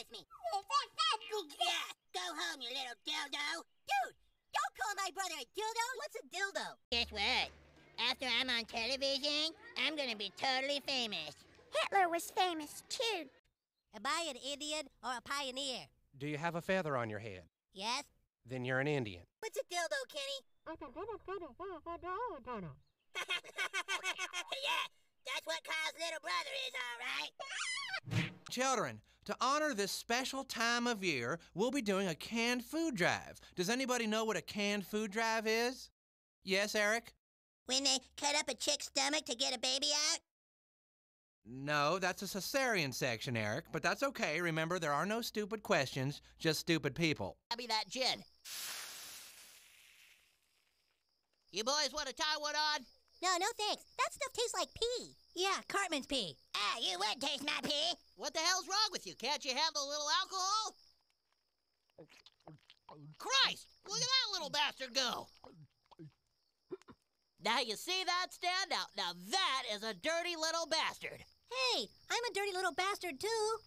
with me. yeah, go home, you little dildo. Dude, don't call my brother a dildo. What's a dildo? Guess what? After I'm on television, I'm gonna be totally famous. Hitler was famous too. Am I an Indian or a pioneer? Do you have a feather on your head? Yes? Then you're an Indian. What's a dildo, Kenny? yeah, that's what Kyle's little brother is, all right. Children, to honor this special time of year, we'll be doing a canned food drive. Does anybody know what a canned food drive is? Yes, Eric? When they cut up a chick's stomach to get a baby out? No, that's a cesarean section, Eric, but that's okay. Remember, there are no stupid questions, just stupid people. I'll be that gin. You boys want to tie one on? No, no thanks. That stuff tastes like pee. Yeah, Cartman's pee. Ah, you would taste my pee. What the hell's wrong with you? Can't you handle a little alcohol? Christ! Look at that little bastard go! Now you see that standout? Now that is a dirty little bastard. Hey, I'm a dirty little bastard too.